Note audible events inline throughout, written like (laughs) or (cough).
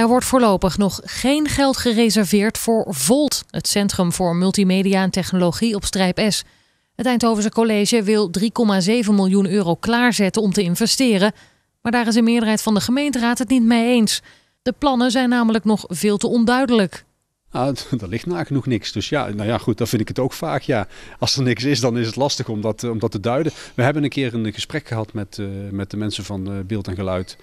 Er wordt voorlopig nog geen geld gereserveerd voor Volt, het Centrum voor Multimedia en Technologie op Strijp S. Het Eindhovense College wil 3,7 miljoen euro klaarzetten om te investeren, maar daar is een meerderheid van de gemeenteraad het niet mee eens. De plannen zijn namelijk nog veel te onduidelijk. Ah, (laughs) er ligt nagenoeg niks. Dus ja, nou ja, goed, dan vind ik het ook vaak. Ja, als er niks is, dan is het lastig om dat, om dat te duiden. We hebben een keer een gesprek gehad met, uh, met de mensen van uh, Beeld en Geluid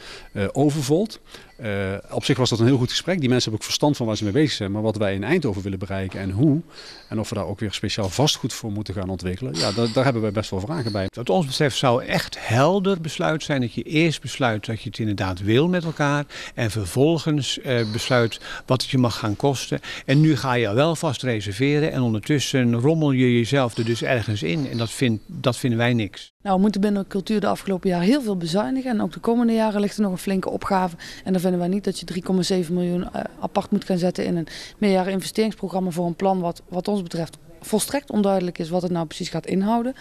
uh, op zich was dat een heel goed gesprek. Die mensen hebben ook verstand van waar ze mee bezig zijn. Maar wat wij in Eindhoven willen bereiken en hoe. En of we daar ook weer speciaal vastgoed voor moeten gaan ontwikkelen. Ja, daar, daar hebben wij best wel vragen bij. Wat ons betreft zou echt helder besluit zijn dat je eerst besluit dat je het inderdaad wil met elkaar. En vervolgens besluit wat het je mag gaan kosten. En nu ga je wel vast reserveren en ondertussen rommel je jezelf er dus ergens in. En dat, dat vinden wij niks. Nou, we moeten binnen cultuur de afgelopen jaar heel veel bezuinigen. En ook de komende jaren ligt er nog een flinke opgave. En dan vinden wij niet dat je 3,7 miljoen apart moet gaan zetten in een meerjaren investeringsprogramma voor een plan wat, wat ons betreft volstrekt onduidelijk is wat het nou precies gaat inhouden.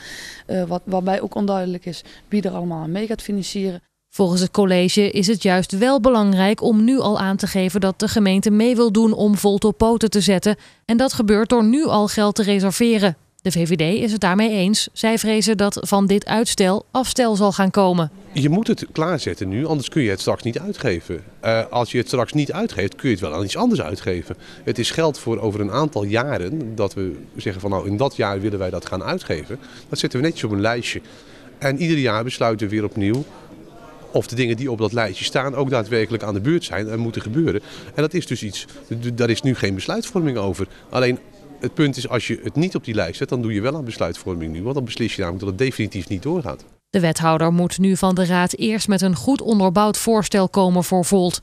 Uh, wat, waarbij ook onduidelijk is wie er allemaal aan mee gaat financieren. Volgens het college is het juist wel belangrijk om nu al aan te geven dat de gemeente mee wil doen om Volt op poten te zetten. En dat gebeurt door nu al geld te reserveren. De VVD is het daarmee eens. Zij vrezen dat van dit uitstel afstel zal gaan komen. Je moet het klaarzetten nu, anders kun je het straks niet uitgeven. Uh, als je het straks niet uitgeeft, kun je het wel aan iets anders uitgeven. Het is geld voor over een aantal jaren dat we zeggen van nou in dat jaar willen wij dat gaan uitgeven. Dat zetten we netjes op een lijstje. En ieder jaar besluiten we weer opnieuw of de dingen die op dat lijstje staan ook daadwerkelijk aan de beurt zijn en moeten gebeuren. En dat is dus iets, daar is nu geen besluitvorming over. Alleen het punt is, als je het niet op die lijst zet, dan doe je wel aan besluitvorming nu. Want dan beslis je namelijk dat het definitief niet doorgaat. De wethouder moet nu van de Raad eerst met een goed onderbouwd voorstel komen voor Volt.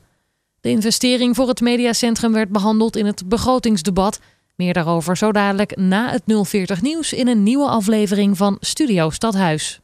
De investering voor het mediacentrum werd behandeld in het begrotingsdebat. Meer daarover zo dadelijk na het 040 nieuws in een nieuwe aflevering van Studio Stadhuis.